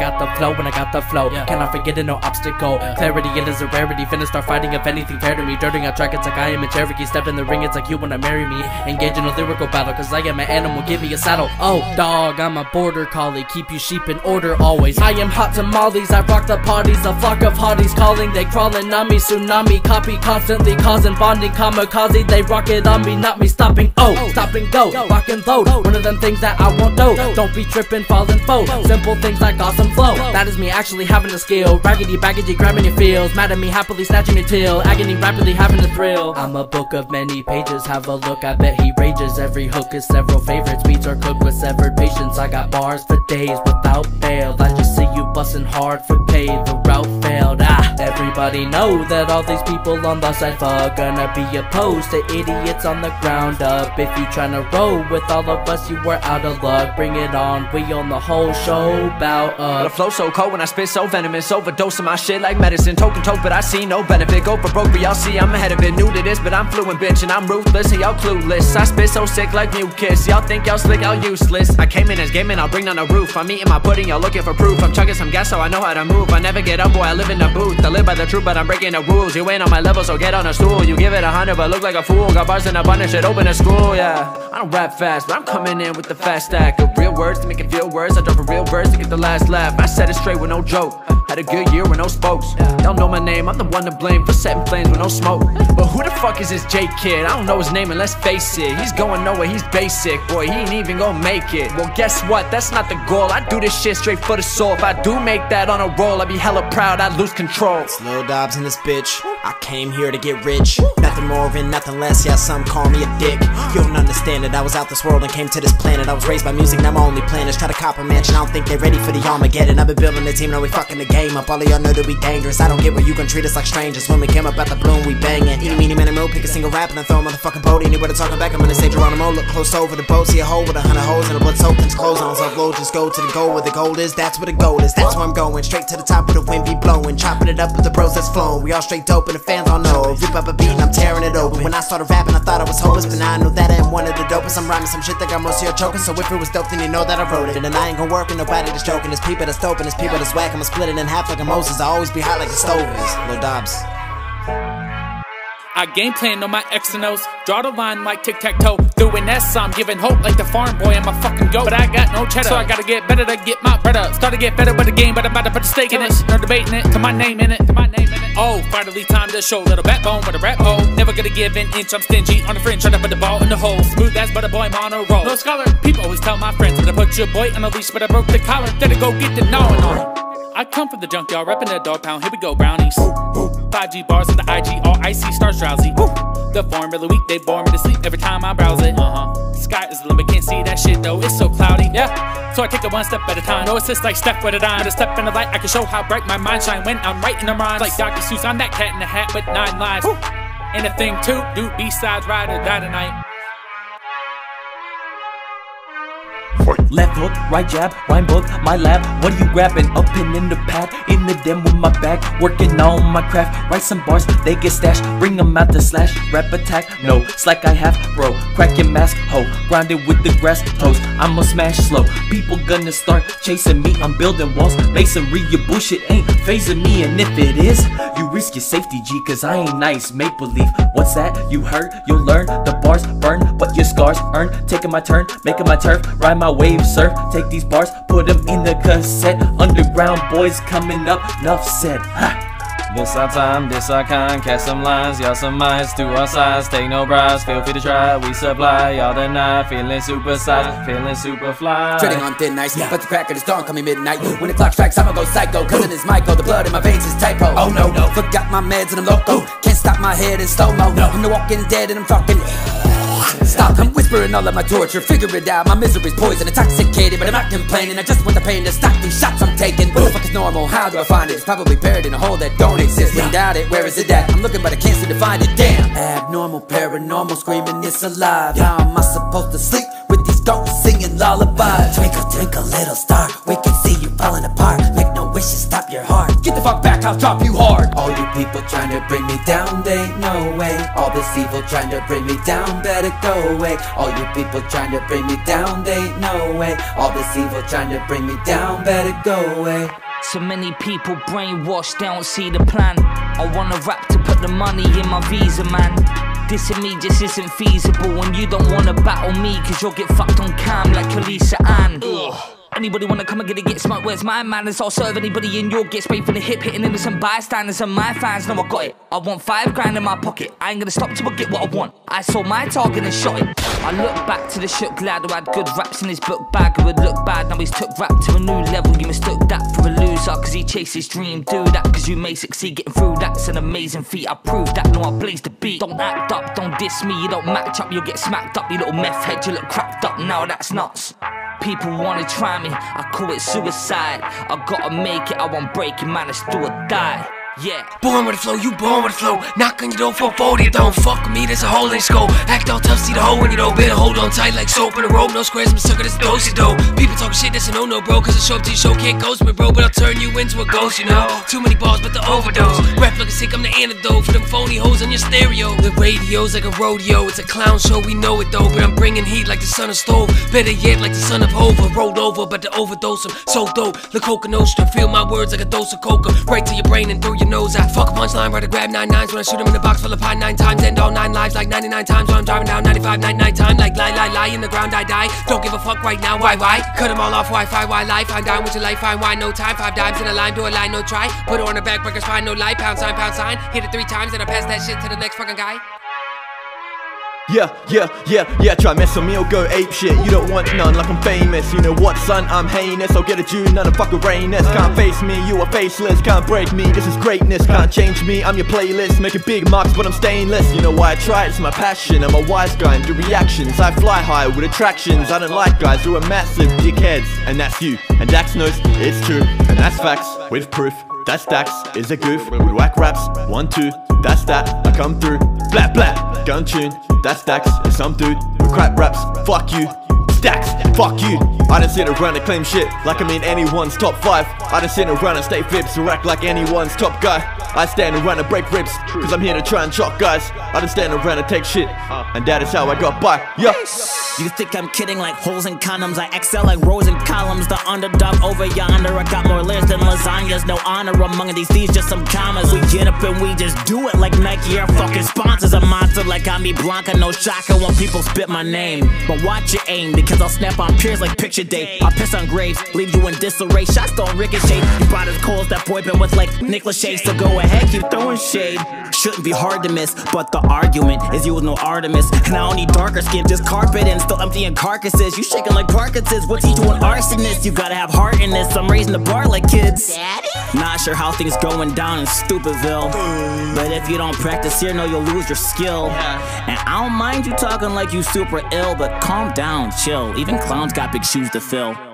got the flow when I got the flow. Yeah. Cannot forget it, no obstacle. Yeah. Clarity, it is a rarity. Finna start fighting if anything fair to me. Dirting out track, it's like I am a Cherokee. Step in the ring, it's like you wanna marry me. Engage in a lyrical battle, cause I am an animal, give me a saddle. Oh, dog, I'm a border collie. Keep you sheep in order always. I am hot tamales, I rock the parties. A flock of hotties calling, they crawling on me. Tsunami, copy constantly causing bonding. Kamikaze, they rock it on me, not me stopping. Oh, stop and go, rock and load. One of them things that I won't do. Don't be tripping, falling foe. Simple things like awesome flow. That is me actually having a skill. Raggedy, baggage, grabbing your feels. Mad at me, happily snatching your tail. Agony, rapidly having a thrill. I'm a book of many pages. Have a look, I bet he rages. Every hook is several favorites. Beats are cooked with severed patience. I got bars for days without fail. I just see you busting hard for pay. The route failed. Ah, everybody know that all these people on the side fuck gonna be opposed to idiots on the ground up. If you tryna roll with all of us, you were out of luck. Bring it on, we on the whole show bout But flow so cold when I spit so venomous. Overdose Overdosing my shit like medicine. Token toke but I see no benefit. Go for broke but y'all see I'm ahead of it. New to this but I'm fluent bitch and I'm ruthless. And y'all clueless. I spit so sick like mucus. Y'all think y'all slick, y'all useless. I came in as gaming, I'll bring down the roof. I'm eating my pudding, y'all looking for proof. I'm chugging some gas so I know how to move. I never get up boy, I live in the booth. I live by the truth but I'm breaking the rules. You ain't on my level so get on a stool. You give it a hundred but look like a fool. Got bars in abundance, shit open a school, yeah. I don't rap fast but I'm coming in with the fast stack real words to make it feel worse. I drop a real verse to get the last laugh. I said it straight with no joke. Had a good year with no spokes. Y'all know my name, I'm the one to blame For setting flames with no smoke. But who the fuck is this Jae Kidd? I don't know his name and let's face it. He's going nowhere, he's basic. Boy, he ain't even gonna make it. Well guess what, that's not the goal. I do this shit straight for the soul. If I do make that on a roll I'd be hella proud, I'd lose control. Lil Dobbs in this bitch. I came here to get rich. Nothing more and nothing less. Yeah, some call me a dick. You don't understand it. I was out this world and came to this planet. I was raised by music, now my only plan is try to cop a mansion. I don't think they're ready for the Armageddon. I've been building a team, now we fucking the game up. All of y'all know that we dangerous. I don't get where you can treat us like strangers. When we came up out the bloom, we bangin'. Eeny, meeny, miny, mo, pick a single rap and I throw a motherfucking boat. Anywhere to talking back, I'm gonna say Geronimo. Look close over the boat, see a hole with a hundred holes and a blood soaked clothes on. Upload, just go to the goal where the gold is. That's where the goal is. That's where I'm going. Straight to the top of the wind be blowing. Chopping it up with the bros that's flowing. We all straight dope and the fans all know. Rip up a beat and I'm tearing it open. When I started rapping, I thought I was hopeless, but now I know that I am one of the dopest. I'm rhyming some shit that got most of you choking. So if it was dope, then you know that I wrote it. And I ain't gonna work with nobody that's joking. It's people that's dope and it's people that's whack. I'ma split it in half like a Moses. I always be hot like a stove is. Lil Dobbs. I game plan on my X and O's. Draw the line like tic tac toe. Doing S, I'm giving hope like the farm boy. I'm a fucking goat, but I got no cheddar. So I gotta get better to get my bread up. Start to get better with the game, but I'm about to put a stake in it. No debating it, to my name in it. To my name in it. Oh, finally time to show little backbone with a rap hole. Never gonna give an inch, I'm stingy. On the fringe, try to put the ball in the hole. Smooth as butter boy, I'm on a roll. No scholar, people always tell my friends, but I put your boy on a leash, but I broke the collar. Then I go get the gnawing on. I come from the junkyard, reppin' the dog pound. Here we go, brownies. 5G bars in the IG, all icy, stars drowsy. The form really weak, they bore me to sleep every time I browse it. Uh huh. Sky is the limit, can't see that shit though, it's so cloudy. Yeah. So I take it one step at a time. No assist like Steph with a dime. A step in the light, I can show how bright my mind shine when I'm writing the rhymes. Like Dr. Seuss, I'm that cat in the hat with nine lives. And a thing too, do B-sides, ride or die tonight. Left hook, right jab, rhyme book, my lab. What are you grabbing? Up and in the pad, in the den with my bag, working on my craft. Write some bars, they get stashed. Bring them out to slash, rap attack. No, like I have, bro. Crack your mask, ho. Grounded with the grass toes. I'ma smash slow. People gonna start chasing me. I'm building walls, masonry. Your bullshit ain't phasing me. And if it is, you risk your safety, G. Cause I ain't nice. Make believe. What's that? You heard? You'll learn. The bars burn, but your scars earn. Taking my turn, making my turf, ride my wave, surf. Take these bars, put them in the cassette. Underground boys coming up, enough said. Ha! This our time, this our kind. Cast some lines, y'all some minds to our size. Take no bribes, feel free to try. We supply, y'all deny. Feeling super size, feeling super fly. Treading on thin ice, but the crack of the dawn coming midnight. When the clock strikes, I'ma go psycho. Cousin is Michael, the blood in my veins is typo. Oh no, no, forgot my meds and I'm loco. Can't stop my head in slow mo. I'm the walking dead and I'm talking. Stop, I'm whispering all of my torture. Figure it out, my misery's poison, intoxicated, but I'm not complaining. I just want the pain to stop these shots I'm taking. What the fuck is normal? How do I find it? It's probably buried in a hole that don't exist. When doubt it, where is it at? I'm looking, but I can't seem to find it. Damn, abnormal, paranormal, screaming it's alive. How am I supposed to sleep Don't singing lullabies. Twinkle, twinkle, little star. We can see you falling apart. Make no wishes, stop your heart. Get the fuck back, I'll drop you hard. All you people trying to bring me down, they no way. All this evil trying to bring me down, better go away. All you people trying to bring me down, they no way. All this evil trying to bring me down, better go away. So many people brainwashed, they don't see the plan. I wanna rap to put the money in my visa, man. Dissing me just isn't feasible, and you don't wanna battle me, cause you'll get fucked on cam like Kalisa Ann. Anybody wanna come and get it, get smart? Where's my manners? I'll serve anybody in your get spray for the hip, hitting innocent bystanders and my fans know I got it. I want five grand in my pocket. I ain't gonna stop till I get what I want. I saw my target and shot it. I look back to the shook lad who had good raps in his book bag who would look bad. Now he's took rap to a new level. You mistook that for a loser cause he chased his dream. Do that cause you may succeed getting through. That's an amazing feat. I proved that. No, I blaze the beat. Don't act up, don't diss me. You don't match up, you'll get smacked up. You little meth head, you look cracked up. Now that's nuts. People wanna try me, I call it suicide. I gotta make it, I won't break it, man, it's do or die. Yeah. Born with the flow, you born with the flow. Knock on your door for 40, don't fuck with me, there's a hole in skull. Act all tough, see the hole in your door. Better hold on tight like soap in a rope. No squares, I'm sucker, this dosey dough. People talking shit, that's a no no, bro. Cause I show up to your show, can't ghost me, bro. But I'll turn you into a ghost, you know. Too many balls, but the overdose. Rap looking sick, I'm the antidote for them phony hoes on your stereo. The radio's like a rodeo, it's a clown show, we know it though. But I'm bringing heat like the son of stove. Better yet, like the son of Hova. Rolled over, but the overdose him. So dope, the Coca Nostra. Feel my words like a dose of coca. Right to your brain and through your nose. I fuck a punchline, right to grab nine nines when I shoot him in the box full of pie nine times. End all nine lives like 99 times when I'm driving down 95, 99 time. Like lie, lie, lie in the ground, I die. Don't give a fuck right now, why, why? Cut them all off, Wi Fi, why life? I'm down with your life, fine, why? No time, five dimes in a line, do a line, no try. Put her on her back, breaker spine, no lie, pound sign, pound sign. Hit it three times, then I pass that shit to the next fucking guy. Yeah, yeah, yeah, yeah, try mess with me or go ape shit. You don't want none like I'm famous. You know what, son? I'm heinous. I'll get a June, none of fucking rainness. Can't face me, you are faceless. Can't break me, this is greatness. Can't change me, I'm your playlist. Making big marks, but I'm stainless. You know why I try? It's my passion. I'm a wise guy and do reactions. I fly high with attractions. I don't like guys who are massive dickheads. And that's you. And Dax knows it's true. And that's facts with proof. That's Dax is a goof with whack raps. One, two, that's that. I come through. Blah, blah. Gun tune. That's Dax is some dude with crap raps. Fuck you. Stacks, fuck you. I didn't sit around and claim shit like I'm in anyone's top five. I didn't sit around and stay fibs or act like anyone's top guy. I stand around and break ribs, cause I'm here to try and shock guys. I didn't stand around and take shit, and that is how I got by. Yeah. You think I'm kidding like holes in condoms I excel like rows and columns The underdog over yonder I got more layers than lasagnas No honor among these these just some commas We get up and we just do it like Nike. Our fucking sponsors A monster like I'm Ami Blanca. No shocker when people spit my name. But watch your aim because I'll snap on peers like picture day I'll piss on graves, leave you in disarray. Shots don't ricochet. You brought as coals that boy been with like Nick Shea So go ahead keep throwing shade Shouldn't be hard to miss But the argument is you was no Artemis And I don't need darker skin Just carpet and still emptying carcasses. You shaking like Parkinson's. What's he doing arsonist? You gotta have heart in this. I'm raising the bar like kids. Daddy? Not sure how things going down in Stupidville. But if you don't practice here, no, you'll lose your skill. And I don't mind you talking like you super ill, but calm down, chill. Even clowns got big shoes to fill.